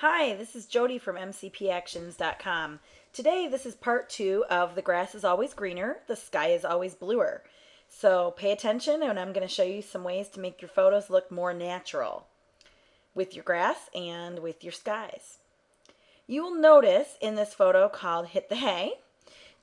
Hi, this is Jody from MCPActions.com. Today, this is part two of The Grass is Always Greener, The Sky is Always Bluer. So pay attention, and I'm going to show you some ways to make your photos look more natural with your grass and with your skies. You will notice in this photo called Hit the Hay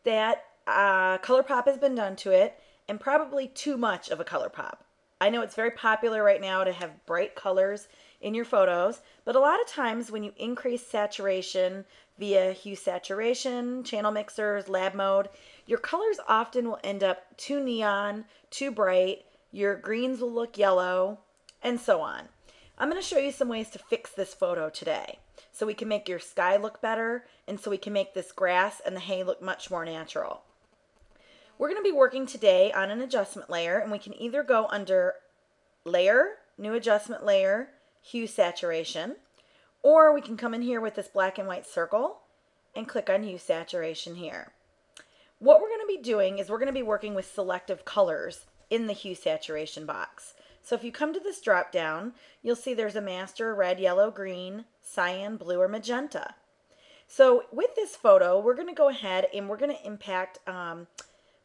that uh, color pop has been done to it and probably too much of a color pop. I know it's very popular right now to have bright colors in your photos, but a lot of times when you increase saturation via hue saturation, channel mixers, lab mode, your colors often will end up too neon, too bright, your greens will look yellow, and so on. I'm going to show you some ways to fix this photo today so we can make your sky look better and so we can make this grass and the hay look much more natural. We're going to be working today on an adjustment layer and we can either go under layer, new adjustment layer, hue saturation, or we can come in here with this black and white circle and click on hue saturation here. What we're going to be doing is we're going to be working with selective colors in the hue saturation box. So if you come to this drop down, you'll see there's a master red, yellow, green, cyan, blue, or magenta. So with this photo, we're going to go ahead and we're going to impact, um,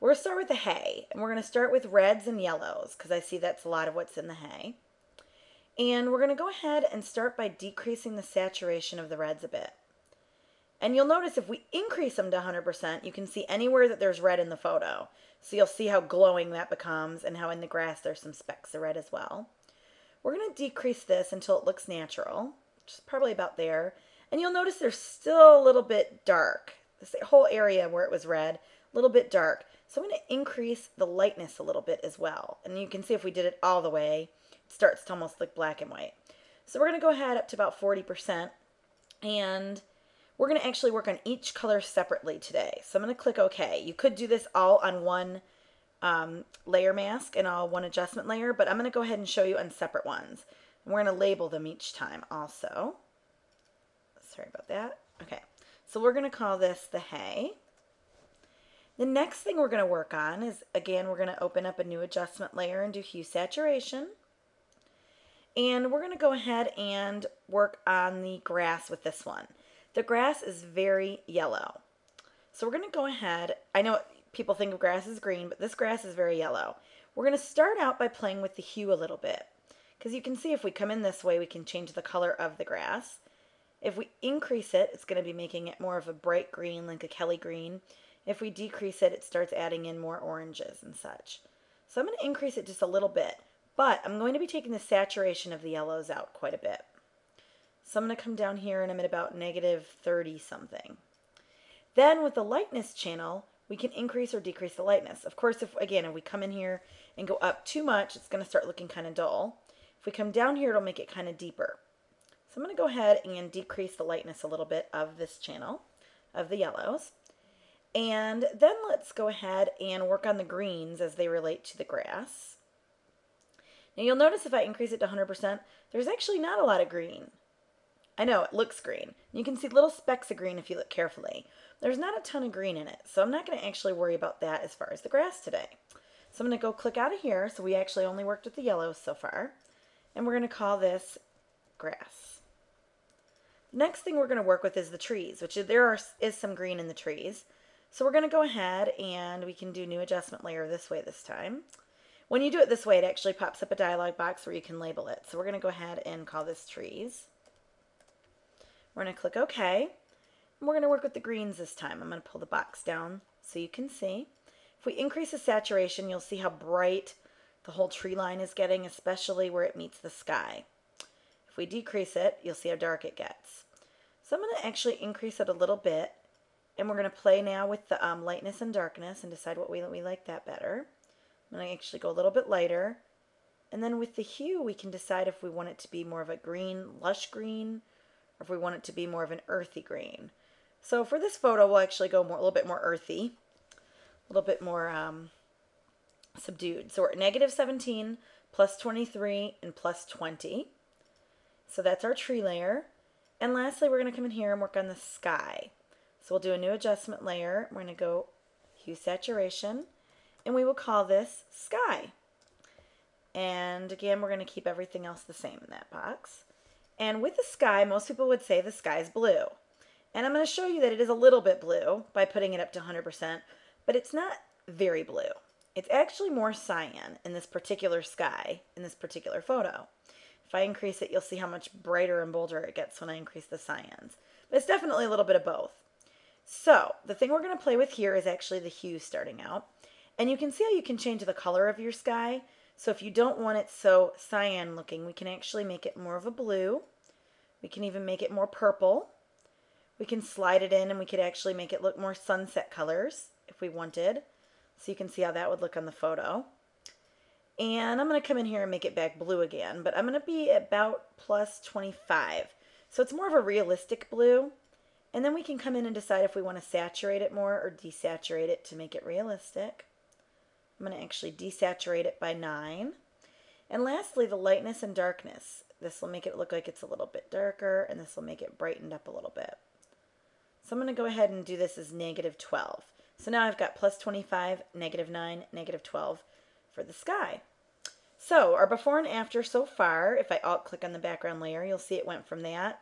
we're going to start with the hay. And we're going to start with reds and yellows because I see that's a lot of what's in the hay. And we're going to go ahead and start by decreasing the saturation of the reds a bit. And you'll notice if we increase them to 100%, you can see anywhere that there's red in the photo. So you'll see how glowing that becomes and how in the grass there's some specks of red as well. We're going to decrease this until it looks natural, which is probably about there. And you'll notice there's still a little bit dark. This whole area where it was red, a little bit dark. So I'm going to increase the lightness a little bit as well. And you can see if we did it all the way, it starts to almost look black and white. So we're going to go ahead up to about 40% and we're going to actually work on each color separately today. So I'm going to click OK. You could do this all on one um, layer mask and all one adjustment layer, but I'm going to go ahead and show you on separate ones. And we're going to label them each time also. Sorry about that. Okay, so we're going to call this the hay. The next thing we're going to work on is, again, we're going to open up a new adjustment layer and do hue saturation. And we're going to go ahead and work on the grass with this one. The grass is very yellow. So we're going to go ahead. I know people think of grass as green, but this grass is very yellow. We're going to start out by playing with the hue a little bit. Because you can see if we come in this way, we can change the color of the grass. If we increase it, it's going to be making it more of a bright green, like a Kelly green. If we decrease it, it starts adding in more oranges and such. So I'm going to increase it just a little bit. But I'm going to be taking the saturation of the yellows out quite a bit. So I'm going to come down here and I'm at about negative 30 something. Then with the lightness channel, we can increase or decrease the lightness. Of course, if again, if we come in here and go up too much, it's going to start looking kind of dull. If we come down here, it'll make it kind of deeper. So I'm going to go ahead and decrease the lightness a little bit of this channel, of the yellows. And then let's go ahead and work on the greens as they relate to the grass. Now you'll notice if I increase it to 100%, there's actually not a lot of green. I know, it looks green. You can see little specks of green if you look carefully. There's not a ton of green in it, so I'm not going to actually worry about that as far as the grass today. So I'm going to go click out of here, so we actually only worked with the yellows so far, and we're going to call this grass. Next thing we're going to work with is the trees, which there are, is some green in the trees. So we're going to go ahead and we can do new adjustment layer this way this time. When you do it this way, it actually pops up a dialog box where you can label it. So we're going to go ahead and call this trees. We're going to click OK. And we're going to work with the greens this time. I'm going to pull the box down so you can see. If we increase the saturation, you'll see how bright the whole tree line is getting, especially where it meets the sky. If we decrease it, you'll see how dark it gets. So I'm going to actually increase it a little bit. And we're going to play now with the um, lightness and darkness and decide what we, we like that better. I'm going to actually go a little bit lighter. And then with the hue, we can decide if we want it to be more of a green, lush green, or if we want it to be more of an earthy green. So for this photo, we'll actually go more, a little bit more earthy, a little bit more um, subdued. So we're at negative 17, plus 23, and plus 20. So that's our tree layer. And lastly, we're going to come in here and work on the sky. So we'll do a new adjustment layer. We're going to go hue saturation and we will call this sky. And again, we're going to keep everything else the same in that box. And with the sky, most people would say the sky is blue. And I'm going to show you that it is a little bit blue by putting it up to 100%, but it's not very blue. It's actually more cyan in this particular sky, in this particular photo. If I increase it, you'll see how much brighter and bolder it gets when I increase the cyans. But it's definitely a little bit of both. So the thing we're going to play with here is actually the hue starting out. And you can see how you can change the color of your sky. So if you don't want it so cyan looking, we can actually make it more of a blue. We can even make it more purple. We can slide it in and we could actually make it look more sunset colors if we wanted. So you can see how that would look on the photo. And I'm going to come in here and make it back blue again, but I'm going to be about plus 25. So it's more of a realistic blue. And then we can come in and decide if we want to saturate it more or desaturate it to make it realistic. I'm going to actually desaturate it by 9. And lastly, the lightness and darkness. This will make it look like it's a little bit darker, and this will make it brightened up a little bit. So I'm going to go ahead and do this as negative 12. So now I've got plus 25, negative 9, negative 12 for the sky. So our before and after so far, if I alt click on the background layer, you'll see it went from that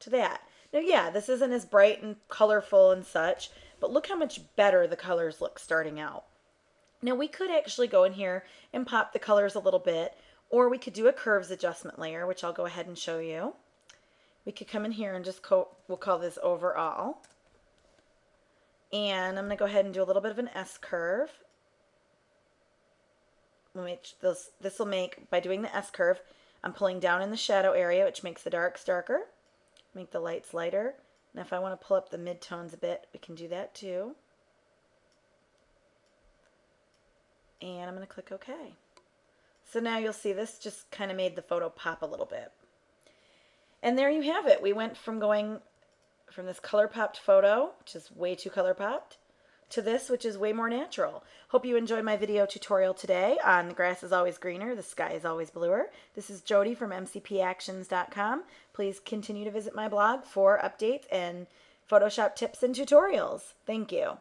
to that. Now, yeah, this isn't as bright and colorful and such, but look how much better the colors look starting out. Now we could actually go in here and pop the colors a little bit, or we could do a curves adjustment layer, which I'll go ahead and show you. We could come in here and just, we'll call this overall. And I'm going to go ahead and do a little bit of an S curve. We'll this, this will make, by doing the S curve, I'm pulling down in the shadow area, which makes the darks darker, make the lights lighter. And if I want to pull up the midtones a bit, we can do that too. And I'm going to click OK. So now you'll see this just kind of made the photo pop a little bit. And there you have it. We went from going from this color popped photo, which is way too color popped, to this, which is way more natural. Hope you enjoyed my video tutorial today on the grass is always greener, the sky is always bluer. This is Jody from mcpactions.com. Please continue to visit my blog for updates and Photoshop tips and tutorials. Thank you.